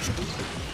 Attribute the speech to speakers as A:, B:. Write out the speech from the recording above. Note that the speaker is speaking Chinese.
A: 是。h a